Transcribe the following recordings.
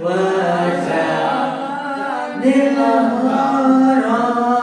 وزاد الغرام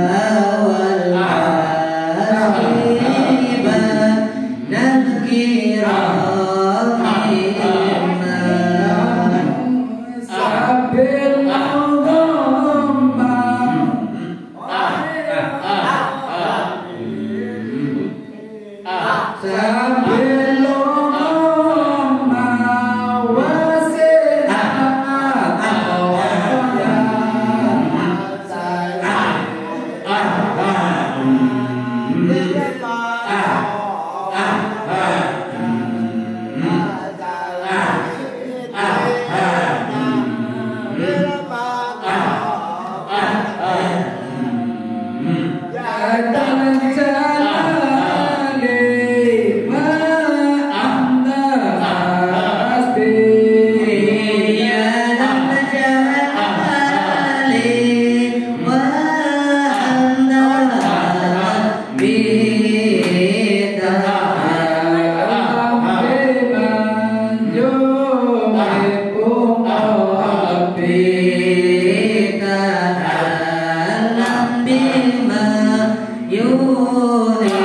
Amen. れようで